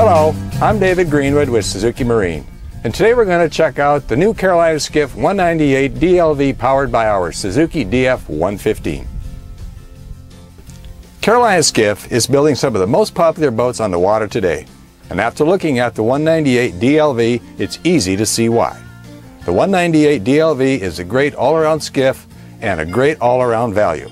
Hello, I'm David Greenwood with Suzuki Marine, and today we're going to check out the new Carolina Skiff 198 DLV powered by our Suzuki DF115. Carolina Skiff is building some of the most popular boats on the water today, and after looking at the 198 DLV, it's easy to see why. The 198 DLV is a great all-around skiff and a great all-around value.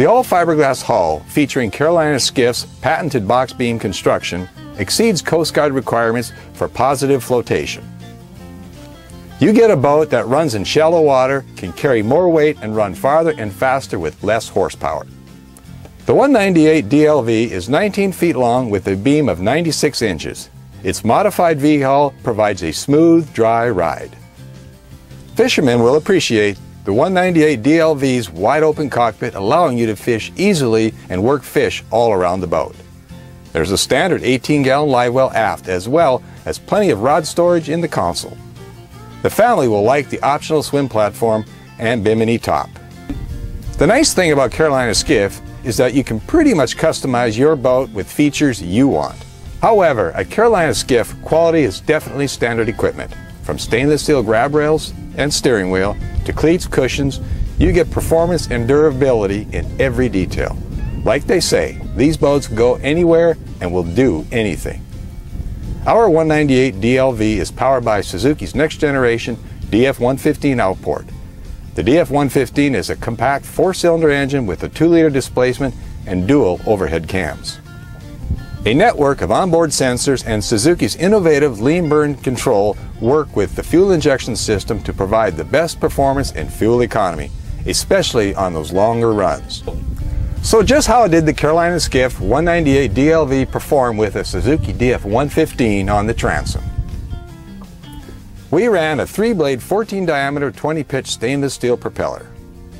The all fiberglass hull, featuring Carolina Skiff's patented box beam construction, exceeds Coast Guard requirements for positive flotation. You get a boat that runs in shallow water, can carry more weight, and run farther and faster with less horsepower. The 198 DLV is 19 feet long with a beam of 96 inches. Its modified V-hull provides a smooth, dry ride. Fishermen will appreciate the 198 DLV's wide open cockpit allowing you to fish easily and work fish all around the boat. There's a standard 18 gallon live well aft as well as plenty of rod storage in the console. The family will like the optional swim platform and bimini top. The nice thing about Carolina Skiff is that you can pretty much customize your boat with features you want. However, at Carolina Skiff, quality is definitely standard equipment. From stainless steel grab rails and steering wheel to cleats, cushions, you get performance and durability in every detail. Like they say, these boats go anywhere and will do anything. Our 198 DLV is powered by Suzuki's next generation DF115 outboard. The DF115 is a compact four-cylinder engine with a 2-liter displacement and dual overhead cams. A network of onboard sensors and Suzuki's innovative lean burn control work with the fuel injection system to provide the best performance and fuel economy, especially on those longer runs. So just how did the Carolina Skiff 198 DLV perform with a Suzuki DF115 on the transom? We ran a 3-blade 14 diameter 20 pitch stainless steel propeller.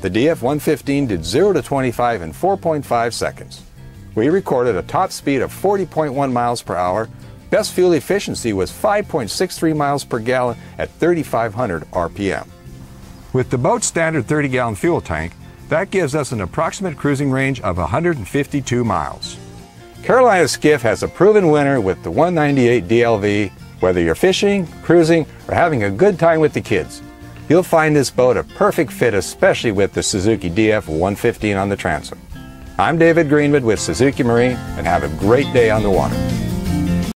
The DF115 did 0 to 25 in 4.5 seconds. We recorded a top speed of 40.1 miles per hour. Best fuel efficiency was 5.63 miles per gallon at 3,500 RPM. With the boat's standard 30 gallon fuel tank, that gives us an approximate cruising range of 152 miles. Carolina Skiff has a proven winner with the 198 DLV, whether you're fishing, cruising, or having a good time with the kids. You'll find this boat a perfect fit, especially with the Suzuki DF 115 on the transom. I'm David Greenwood with Suzuki Marine, and have a great day on the water.